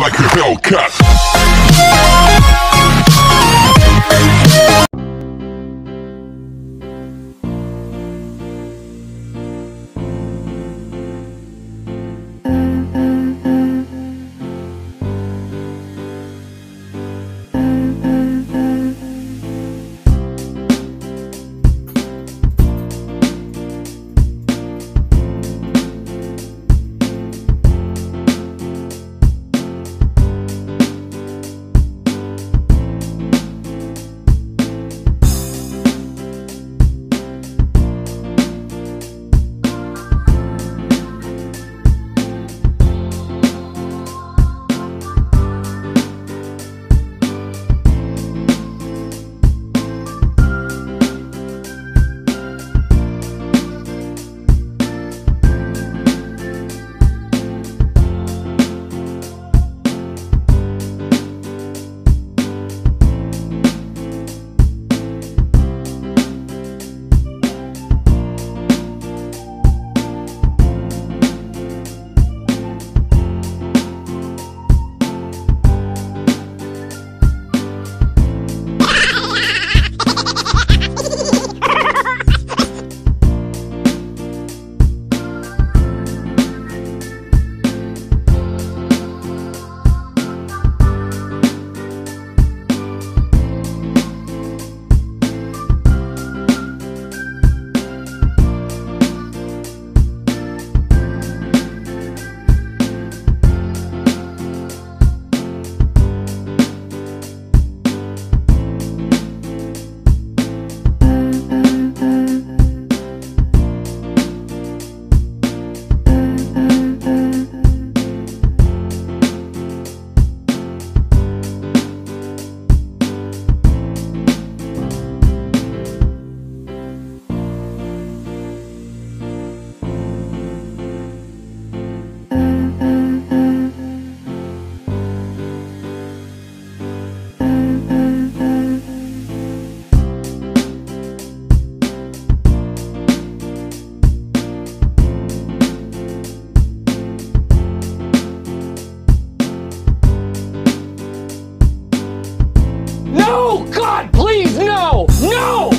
like a Hellcat. Oh, God, please, no! No!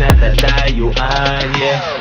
Na tatayuan, yeah